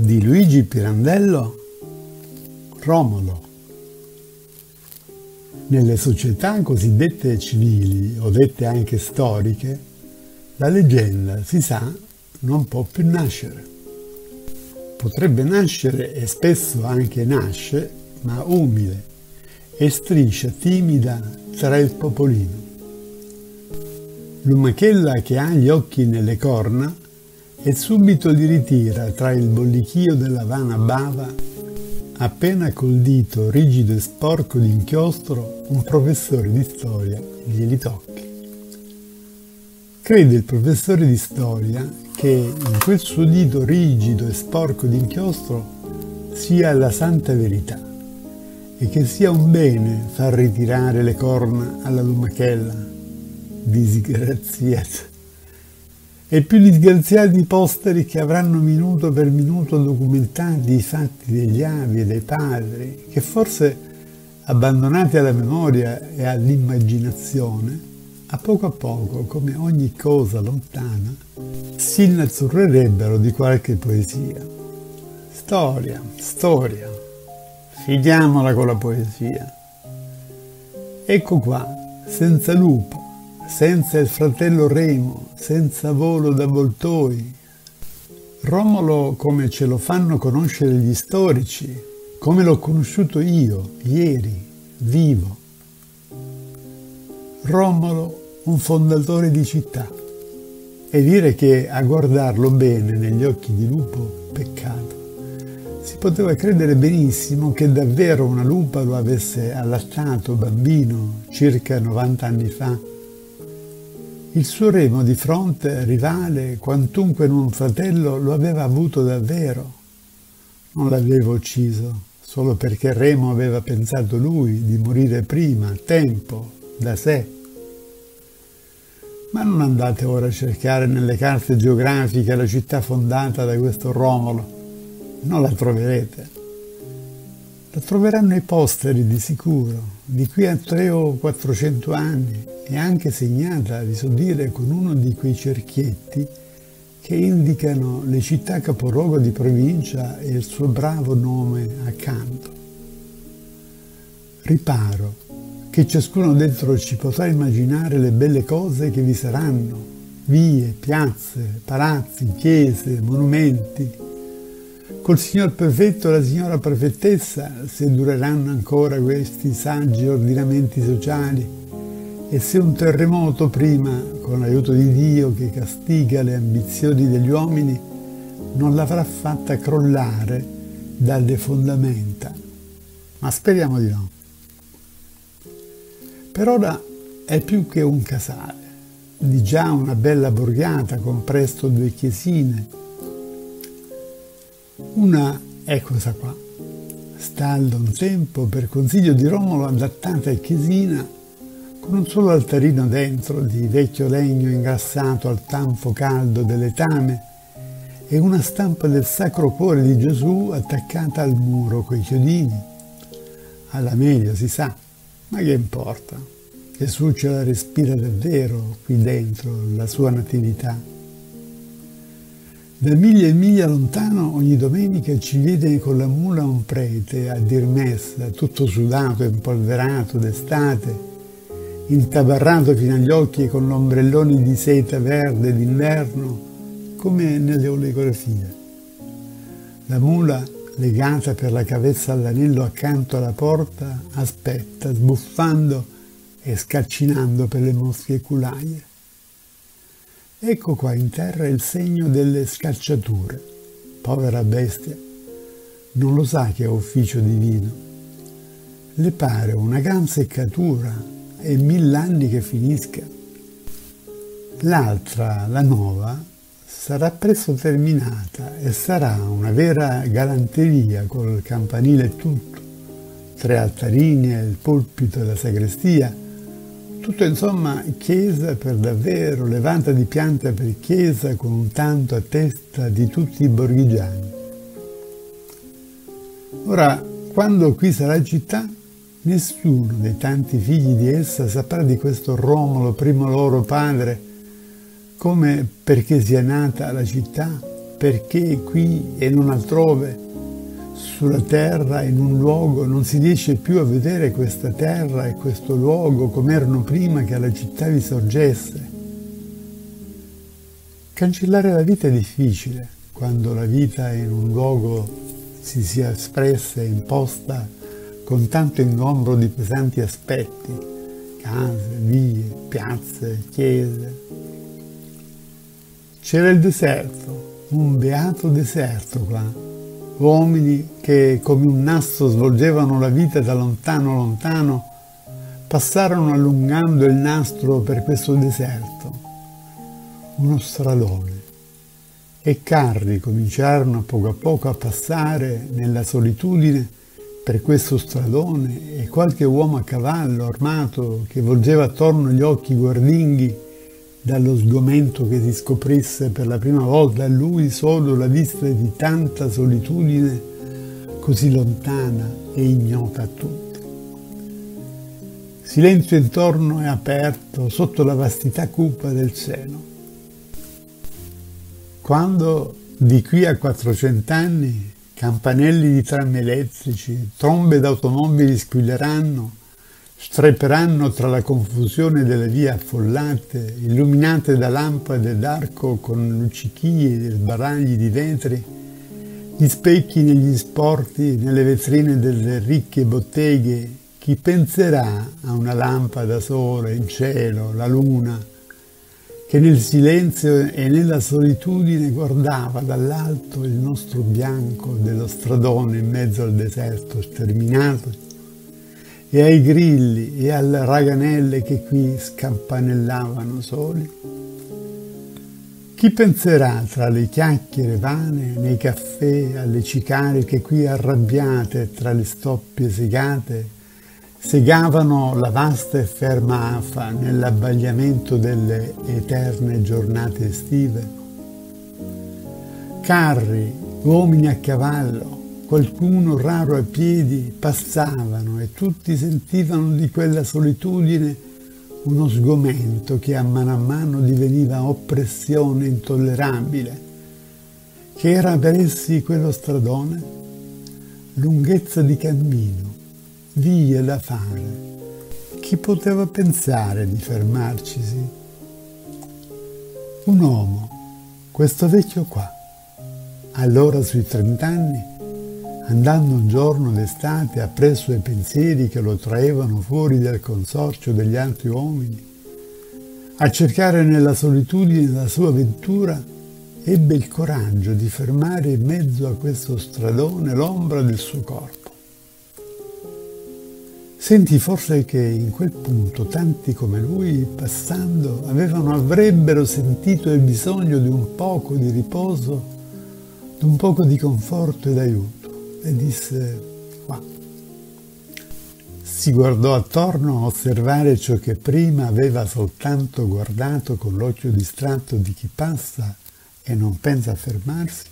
di Luigi Pirandello Romolo. Nelle società cosiddette civili o dette anche storiche, la leggenda, si sa, non può più nascere. Potrebbe nascere e spesso anche nasce, ma umile e striscia timida tra il popolino. Lumachella che ha gli occhi nelle corna e subito li ritira tra il bollichio della vana bava appena col dito rigido e sporco d'inchiostro un professore di storia glieli tocchi. Crede il professore di storia che in quel suo dito rigido e sporco d'inchiostro sia la santa verità e che sia un bene far ritirare le corna alla lumachella. Disgraziato. E più disgraziati posteri che avranno minuto per minuto documentati i fatti degli avi e dei padri, che forse, abbandonati alla memoria e all'immaginazione, a poco a poco, come ogni cosa lontana, si innazzurrerebbero di qualche poesia. Storia, storia, fidiamola con la poesia. Ecco qua, senza lupo, senza il fratello Remo, senza volo d'avvoltoi. Romolo come ce lo fanno conoscere gli storici, come l'ho conosciuto io, ieri, vivo. Romolo, un fondatore di città. E dire che a guardarlo bene negli occhi di lupo, peccato. Si poteva credere benissimo che davvero una lupa lo avesse allattato bambino circa 90 anni fa il suo remo di fronte, rivale, quantunque non fratello, lo aveva avuto davvero. Non l'aveva ucciso solo perché Remo aveva pensato lui di morire prima, a tempo, da sé. Ma non andate ora a cercare nelle carte geografiche la città fondata da questo Romolo. Non la troverete. La troveranno i posteri di sicuro, di qui a tre o quattrocento anni, e anche segnata, vi so dire, con uno di quei cerchietti che indicano le città capoluogo di provincia e il suo bravo nome accanto. Riparo che ciascuno dentro ci potrà immaginare le belle cose che vi saranno, vie, piazze, palazzi, chiese, monumenti, Col signor prefetto e la signora prefettessa, se dureranno ancora questi saggi ordinamenti sociali, e se un terremoto prima, con l'aiuto di Dio che castiga le ambizioni degli uomini, non l'avrà fatta crollare dalle fondamenta. Ma speriamo di no. Per ora è più che un casale, di già una bella borgata con presto due chiesine, una è questa qua. Sta da un tempo, per consiglio di Romolo, adattata e chiesina, con un solo altarino dentro di vecchio legno ingrassato al tanfo caldo delle tame e una stampa del Sacro Cuore di Gesù attaccata al muro coi chiodini. Alla meglio si sa, ma che importa? Gesù ce la respira davvero qui dentro, la sua natività. Da miglia e miglia lontano ogni domenica ci vede con la mula un prete a dir messa, tutto sudato, impolverato d'estate, intabarrato fino agli occhi con l'ombrelloni di seta verde d'inverno, come nelle oleografie. La mula, legata per la cavezza all'anello accanto alla porta, aspetta, sbuffando e scaccinando per le mosche culaie. Ecco qua in terra il segno delle scacciature. Povera bestia, non lo sa che è ufficio divino. Le pare una gran seccatura e mill'anni che finisca. L'altra, la nuova, sarà presto terminata e sarà una vera galanteria col campanile e tutto, tre altarini il pulpito e la sagrestia, tutto insomma chiesa per davvero, levanta di pianta per chiesa con un tanto a testa di tutti i borghigiani. Ora, quando qui sarà città, nessuno dei tanti figli di essa saprà di questo Romolo, primo loro padre, come perché sia nata la città, perché qui e non altrove, sulla terra, in un luogo, non si riesce più a vedere questa terra e questo luogo come erano prima che la città vi sorgesse. Cancellare la vita è difficile quando la vita in un luogo si sia espressa e imposta con tanto ingombro di pesanti aspetti, case, vie, piazze, chiese. C'era il deserto, un beato deserto qua, uomini che come un nastro svolgevano la vita da lontano lontano, passarono allungando il nastro per questo deserto. Uno stradone. E carri cominciarono a poco a poco a passare nella solitudine per questo stradone e qualche uomo a cavallo armato che volgeva attorno gli occhi guardinghi dallo sgomento che si scoprisse per la prima volta a lui solo la vista di tanta solitudine così lontana e ignota a tutti. Silenzio intorno e aperto sotto la vastità cupa del cielo. Quando di qui a 400 anni campanelli di tram elettrici, trombe d'automobili squilleranno, streperanno tra la confusione delle vie affollate, illuminate da lampade d'arco con luccichie e sbaragli di vetri, gli specchi negli sporti, nelle vetrine delle ricche botteghe, chi penserà a una lampada sola in cielo, la luna, che nel silenzio e nella solitudine guardava dall'alto il nostro bianco dello stradone in mezzo al deserto sterminato e ai grilli e alle raganelle che qui scampanellavano soli? Chi penserà tra le chiacchiere vane, nei caffè, alle cicariche qui arrabbiate tra le stoppie segate, segavano la vasta e ferma afa nell'abbagliamento delle eterne giornate estive. Carri, uomini a cavallo, qualcuno raro a piedi, passavano e tutti sentivano di quella solitudine uno sgomento che a mano a mano diveniva oppressione intollerabile. Che era per essi quello stradone? Lunghezza di cammino, vie da fare. Chi poteva pensare di fermarcisi? Un uomo, questo vecchio qua, allora sui trent'anni, andando un giorno d'estate appresso ai pensieri che lo traevano fuori dal consorzio degli altri uomini, a cercare nella solitudine la sua ventura, ebbe il coraggio di fermare in mezzo a questo stradone l'ombra del suo corpo Sentì forse che in quel punto tanti come lui, passando, avevano, avrebbero sentito il bisogno di un poco di riposo, di un poco di conforto ed aiuto. E disse, qua. Si guardò attorno a osservare ciò che prima aveva soltanto guardato con l'occhio distratto di chi passa e non pensa a fermarsi.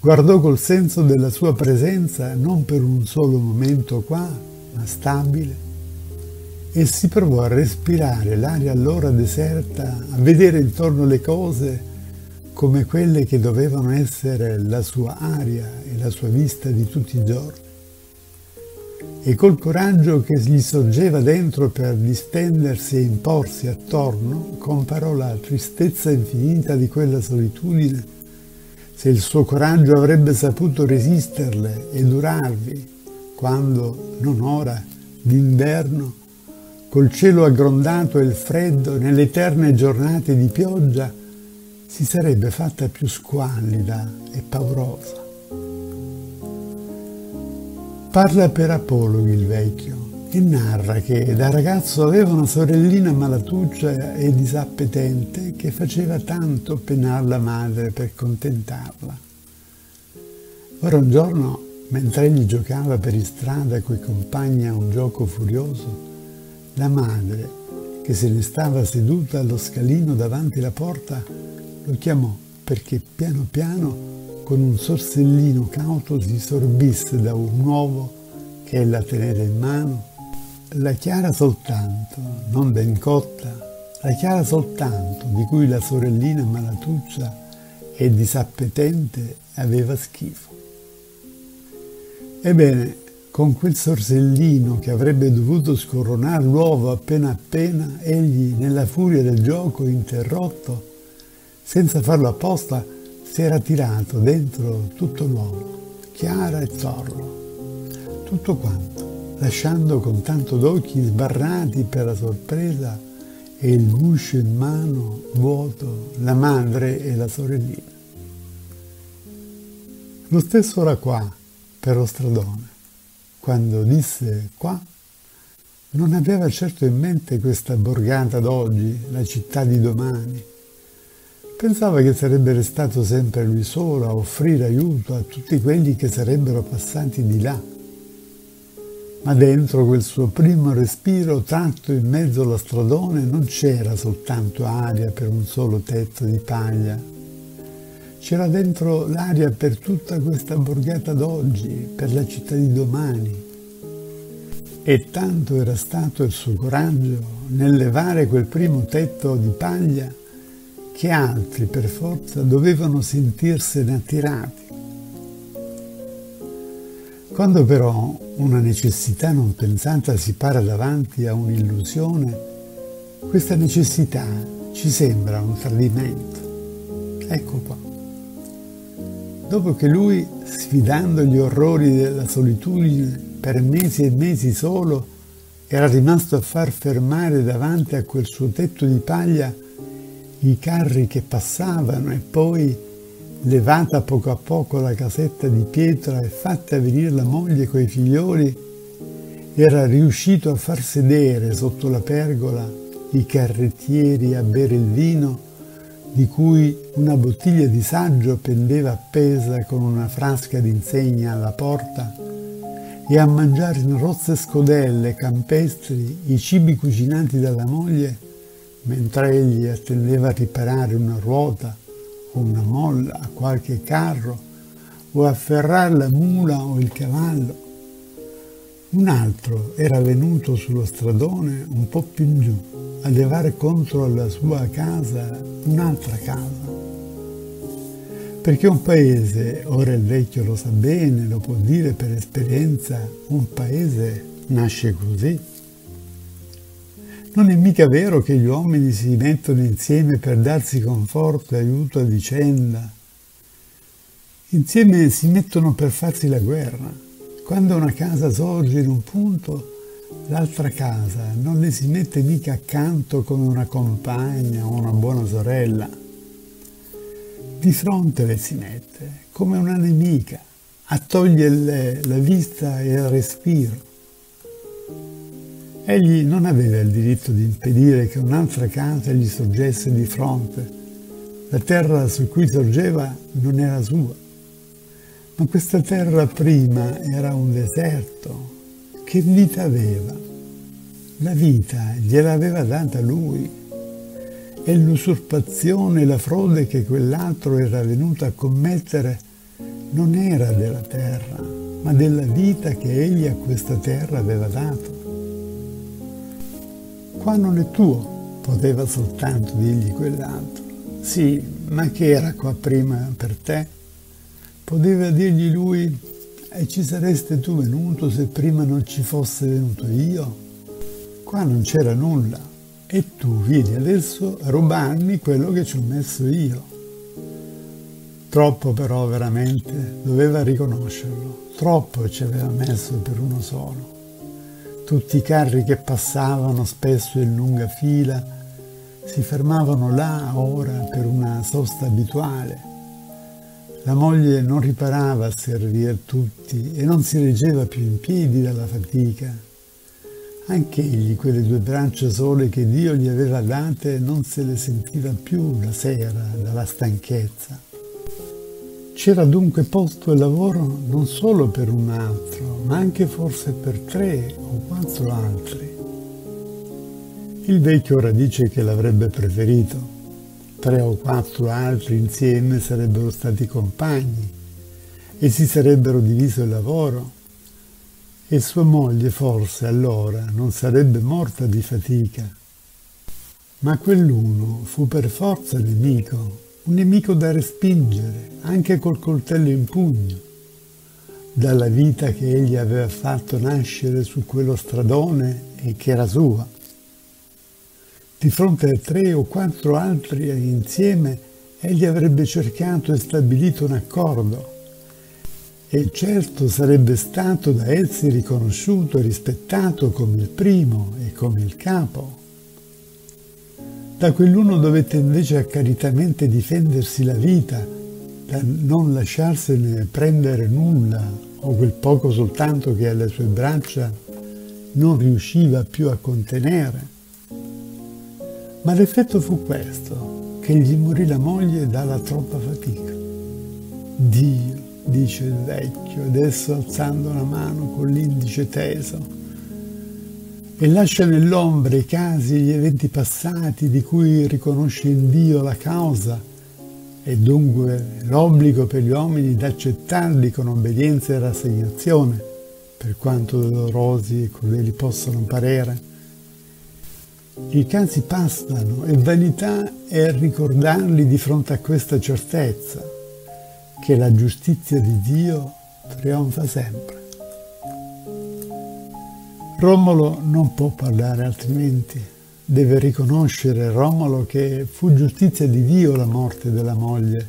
Guardò col senso della sua presenza non per un solo momento qua, ma stabile, e si provò a respirare l'aria allora deserta, a vedere intorno le cose come quelle che dovevano essere la sua aria e la sua vista di tutti i giorni. E col coraggio che gli sorgeva dentro per distendersi e imporsi attorno, comparò la tristezza infinita di quella solitudine, se il suo coraggio avrebbe saputo resisterle e durarvi, quando, non ora, d'inverno, col cielo aggrondato e il freddo, nelle eterne giornate di pioggia, si sarebbe fatta più squallida e paurosa. Parla per apologhi il vecchio e narra che da ragazzo aveva una sorellina malatuccia e disappetente che faceva tanto penar la madre per contentarla. Ora un giorno Mentre egli giocava per strada coi compagni a un gioco furioso, la madre, che se ne stava seduta allo scalino davanti alla porta, lo chiamò perché piano piano, con un sorsellino cauto, si sorbisse da un uovo che ella teneva in mano, la chiara soltanto, non ben cotta, la chiara soltanto di cui la sorellina malatuccia e disappetente aveva schifo. Ebbene, con quel sorsellino che avrebbe dovuto scoronar l'uovo appena appena, egli, nella furia del gioco interrotto, senza farlo apposta, si era tirato dentro tutto l'uovo, chiara e zorro, tutto quanto, lasciando con tanto d'occhi sbarrati per la sorpresa e il guscio in mano vuoto la madre e la sorellina. Lo stesso era qua, per lo stradone. Quando disse qua, non aveva certo in mente questa borgata d'oggi, la città di domani, Pensava che sarebbe restato sempre lui solo a offrire aiuto a tutti quelli che sarebbero passati di là. Ma dentro quel suo primo respiro tratto in mezzo alla stradone non c'era soltanto aria per un solo tetto di paglia. C'era dentro l'aria per tutta questa borgata d'oggi, per la città di domani. E tanto era stato il suo coraggio nel levare quel primo tetto di paglia che altri per forza dovevano sentirsene attirati. Quando però una necessità non pensata si para davanti a un'illusione, questa necessità ci sembra un tradimento. Ecco qua. Dopo che lui, sfidando gli orrori della solitudine per mesi e mesi solo, era rimasto a far fermare davanti a quel suo tetto di paglia i carri che passavano e poi, levata poco a poco la casetta di pietra e fatta venire la moglie coi figlioli, era riuscito a far sedere sotto la pergola i carrettieri a bere il vino di cui una bottiglia di saggio pendeva appesa con una frasca d'insegna alla porta e a mangiare in rozze scodelle campestri i cibi cucinati dalla moglie mentre egli attendeva a riparare una ruota o una molla a qualche carro o a ferrare la mula o il cavallo. Un altro era venuto sullo stradone un po' più in giù a levare contro la sua casa un'altra casa. Perché un paese, ora il vecchio lo sa bene, lo può dire per esperienza, un paese nasce così non è mica vero che gli uomini si mettono insieme per darsi conforto e aiuto a vicenda. Insieme si mettono per farsi la guerra. Quando una casa sorge in un punto, l'altra casa non le si mette mica accanto come una compagna o una buona sorella. Di fronte le si mette, come una nemica, a toglierle la vista e il respiro Egli non aveva il diritto di impedire che un'altra casa gli sorgesse di fronte. La terra su cui sorgeva non era sua, ma questa terra prima era un deserto. Che vita aveva? La vita gliel'aveva data lui e l'usurpazione e la frode che quell'altro era venuto a commettere non era della terra, ma della vita che egli a questa terra aveva dato qua non è tuo, poteva soltanto dirgli quell'altro. Sì, ma che era qua prima per te? Poteva dirgli lui, e ci sareste tu venuto se prima non ci fosse venuto io? Qua non c'era nulla e tu vieni adesso a rubarmi quello che ci ho messo io. Troppo però veramente doveva riconoscerlo, troppo ci aveva messo per uno solo. Tutti i carri che passavano spesso in lunga fila si fermavano là ora per una sosta abituale. La moglie non riparava a servire tutti e non si reggeva più in piedi dalla fatica. Anche egli quelle due braccia sole che Dio gli aveva date non se le sentiva più la sera dalla stanchezza. C'era dunque posto e lavoro non solo per un altro, ma anche forse per tre o quattro altri. Il vecchio ora dice che l'avrebbe preferito. Tre o quattro altri insieme sarebbero stati compagni e si sarebbero diviso il lavoro e sua moglie forse allora non sarebbe morta di fatica. Ma quell'uno fu per forza nemico un nemico da respingere, anche col coltello in pugno, dalla vita che egli aveva fatto nascere su quello stradone e che era sua. Di fronte a tre o quattro altri insieme, egli avrebbe cercato e stabilito un accordo e certo sarebbe stato da essi riconosciuto e rispettato come il primo e come il capo. Da quell'uno dovette invece accaritamente difendersi la vita, da non lasciarsene prendere nulla o quel poco soltanto che alle sue braccia non riusciva più a contenere. Ma l'effetto fu questo, che gli morì la moglie dalla troppa fatica. Dio, dice il vecchio, adesso alzando la mano con l'indice teso, e lascia nell'ombra i casi e gli eventi passati di cui riconosce in Dio la causa e dunque l'obbligo per gli uomini di accettarli con obbedienza e rassegnazione, per quanto dolorosi e crudeli possano parere. I casi passano e vanità è ricordarli di fronte a questa certezza, che la giustizia di Dio trionfa sempre. Romolo non può parlare altrimenti, deve riconoscere Romolo che fu giustizia di Dio la morte della moglie,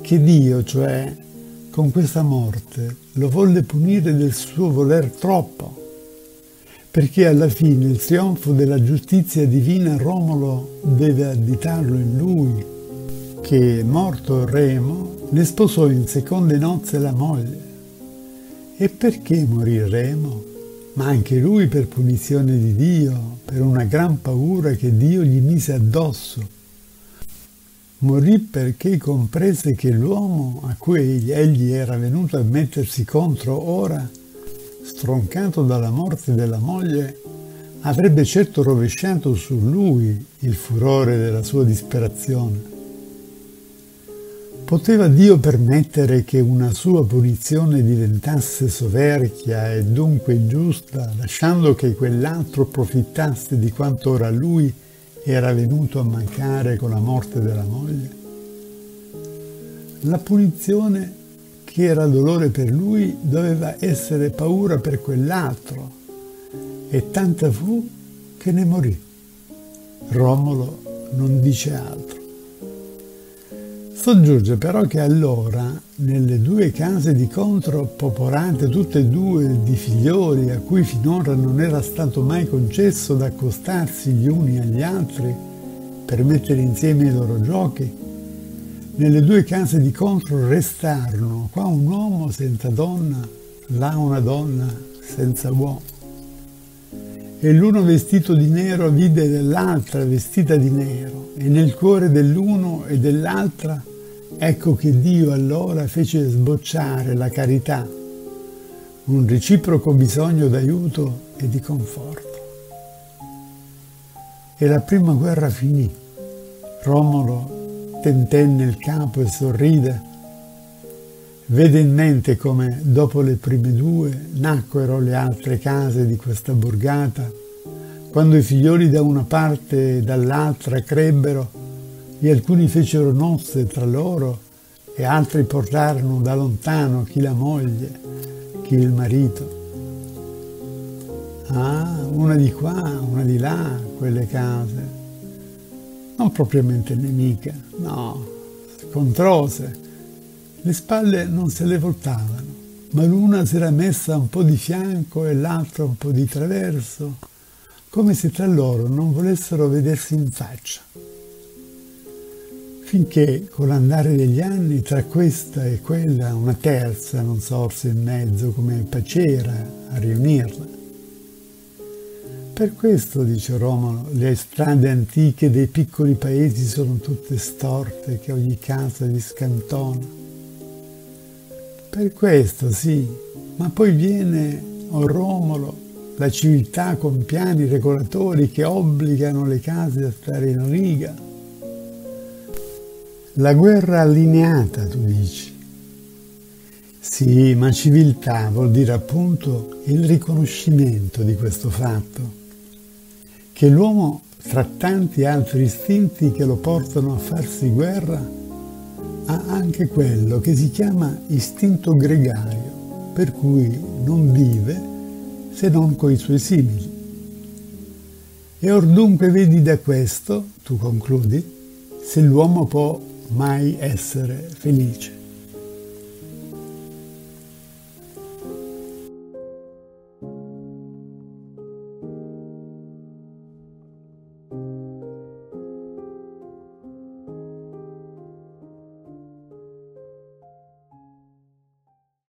che Dio, cioè, con questa morte lo volle punire del suo voler troppo, perché alla fine il trionfo della giustizia divina Romolo deve additarlo in lui, che, morto Remo, ne sposò in seconde nozze la moglie. E perché morì Remo? Ma anche lui per punizione di Dio, per una gran paura che Dio gli mise addosso. Morì perché comprese che l'uomo a cui egli era venuto a mettersi contro ora, stroncato dalla morte della moglie, avrebbe certo rovesciato su lui il furore della sua disperazione. Poteva Dio permettere che una sua punizione diventasse soverchia e dunque ingiusta, lasciando che quell'altro profittasse di quanto ora lui era venuto a mancare con la morte della moglie? La punizione che era dolore per lui doveva essere paura per quell'altro e tanta fu che ne morì. Romolo non dice altro. Soggiunge però che allora, nelle due case di contro, popolate tutte e due di figlioli a cui finora non era stato mai concesso d'accostarsi gli uni agli altri per mettere insieme i loro giochi, nelle due case di contro restarono qua un uomo senza donna, là una donna senza uomo. E l'uno vestito di nero vide dell'altra vestita di nero, e nel cuore dell'uno e dell'altra Ecco che Dio allora fece sbocciare la carità, un reciproco bisogno d'aiuto e di conforto. E la prima guerra finì. Romolo tentenne il capo e sorride. Vede in mente come dopo le prime due nacquero le altre case di questa borgata, quando i figlioli da una parte e dall'altra crebbero e alcuni fecero nozze tra loro e altri portarono da lontano chi la moglie, chi il marito. Ah, una di qua, una di là, quelle case. Non propriamente nemiche, no, scontrose. Le spalle non se le voltavano, ma l'una si era messa un po' di fianco e l'altra un po' di traverso, come se tra loro non volessero vedersi in faccia finché con l'andare degli anni tra questa e quella una terza non sorse in mezzo come pacera a riunirla. Per questo, dice Romolo, le strade antiche dei piccoli paesi sono tutte storte che ogni casa vi scantona. Per questo, sì, ma poi viene, o oh Romolo, la civiltà con piani regolatori che obbligano le case a stare in riga, la guerra allineata, tu dici. Sì, ma civiltà vuol dire appunto il riconoscimento di questo fatto, che l'uomo tra tanti altri istinti che lo portano a farsi guerra, ha anche quello che si chiama istinto gregario, per cui non vive se non coi suoi simili. E or dunque vedi da questo, tu concludi, se l'uomo può mai essere felice.